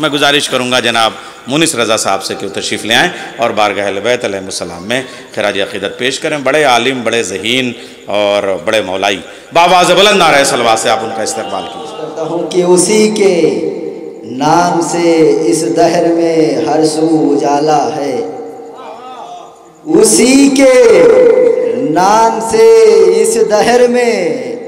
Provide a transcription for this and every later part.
मैं गुजारिश करूँगा जनाब मुनिस रज़ा साहब से कि तशरीफ़ ले आएँ और बारगाह बैतम में खराज अकीदत पेश करें। बड़े आलिम, बड़े जहीन और बड़े मौलाई। बाबा बुलंद रहे सलवा से आप उनका इस्तेमाल कीजिए। कि उसी के नाम से इस दहर में हर सू उजाला है। उसी के नाम से इस दहर में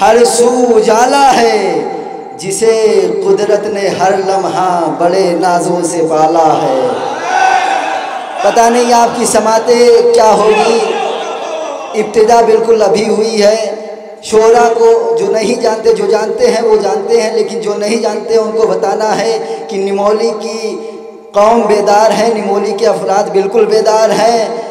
हर सू उजाला है। जिसे कुदरत ने हर लम्हा बड़े नाजों से पाला है। पता नहीं आपकी समातें क्या होगी। इब्तदा बिल्कुल अभी हुई है। शोरा को जो नहीं जानते, जो जानते हैं, वो जानते हैं, लेकिन जो नहीं जानते उनको बताना है कि निमोली की कौम बेदार है, निमोली के अफराद बिल्कुल बेदार हैं।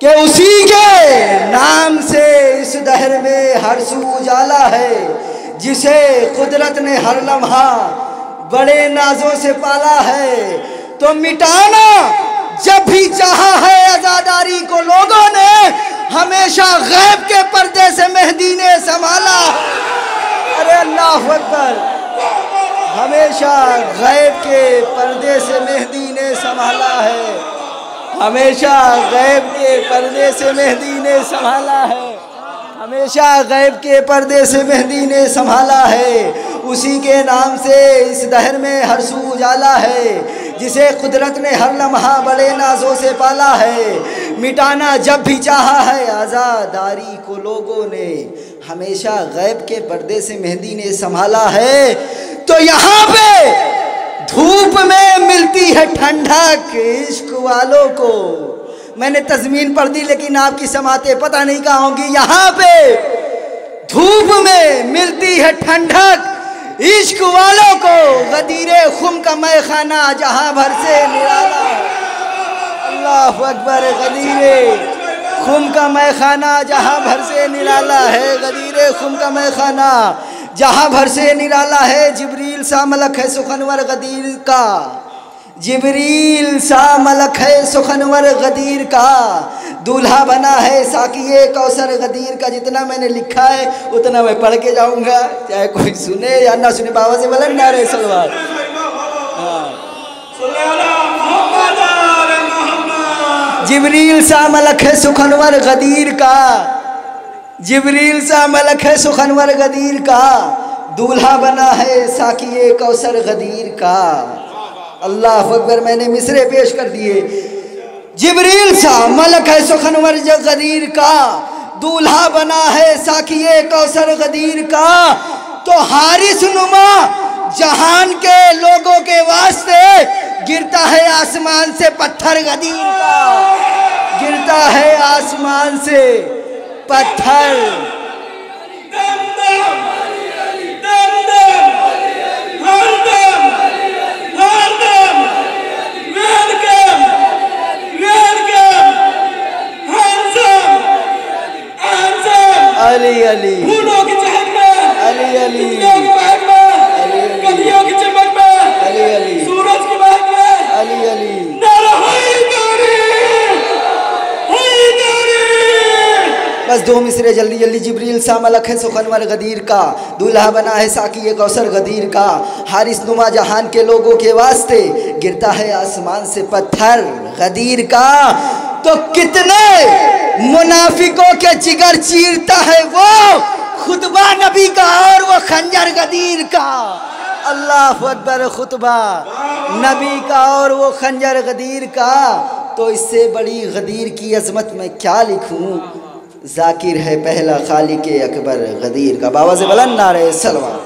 कि उसी के नाम से इस दहर में हर सू उजाला है। जिसे कुदरत ने हर लम्हा बड़े नाजों से पाला है तो मिटाना जब भी चाहा है आजादारी को लोगों ने हमेशा गैब के पर्दे से मेहदी ने संभाला। अरे अल्लाह अकबर, हमेशा गैब के पर्दे से मेहदी ने संभाला है, हमेशा गैब के पर्दे से मेहदी ने संभाला है। हमेशा गैब के पर्दे से मेहंदी ने संभाला है। उसी के नाम से इस दहर में हर सू उजाला है, जिसे कुदरत ने हर लम्हा बड़े नाजों से पाला है। मिटाना जब भी चाहा है आज़ादारी को लोगों ने, हमेशा गैब के पर्दे से मेहंदी ने संभाला है। तो यहाँ पे धूप में मिलती है ठंडक इश्क वालों को। मैंने तजमीन पढ़ दी, लेकिन आपकी समाते पता नहीं कहा होंगी। यहाँ पे धूप में मिलती है ठंडक। इश्क वालों को गदीरे खुम का मैं खाना जहाँ भर से निराला। अल्लाह अकबर, गदीरे खुम का मैं खाना जहाँ भर से निराला है। गदीरे खुम का मैं खाना जहाँ भर से निराला है। जिबरील सा मलक है सुखनवर गदीर का। जिबरील सा मलक है सुखनवर गदीर का। दूल्हा बना है साकिए कौसर गदीर का। जितना मैंने लिखा है, उतना मैं पढ़ के जाऊँगा। चाहे कोई सुने या ना सुने, बाबा से बोले ना रे सलवार जिबरील सा मलक है सुखनवर गदीर का। जिबरील सा मलक है सुखनवर गदीर का। दूल्हा बना है साकिए कौसर गदीर का। अल्लाह अकबर, मैंने मिसरे पेश कर दिए। जिबरील सा, मलक है सुखनवर गदीर का। दूल्हा बना है साकिए कौसर गदीर का। तो हारिस नुमा जहान के लोगों के वास्ते गिरता है आसमान से पत्थर गदीर का। गिरता है आसमान से पत्थर। अली। फूलों की चहक में। अली अली। की महक में। कलियों की चमक में। अली अली। सूरज की महक में। अली अली। बस दो मिसरे जल्दी जल्दी जिब्रील सा मलक है सुखनवर गदीर का। दूल्हा बना है साकी कौसर गदीर का। हारिस नुमा जहान के लोगों के वास्ते गिरता है आसमान से पत्थर गदीर का। तो कितने मुनाफिकों के जिगर चीरता है वो? खुतबा नबी का और वो खंजर गदीर का। अल्लाह अकबर खुतबा। नबी का और वो खंजर गदीर का। तो इससे बड़ी गदीर की अजमत में क्या लिखूं? जाकिर है पहला खाली के अकबर गदीर का। बाबा से बलन नारे सलवा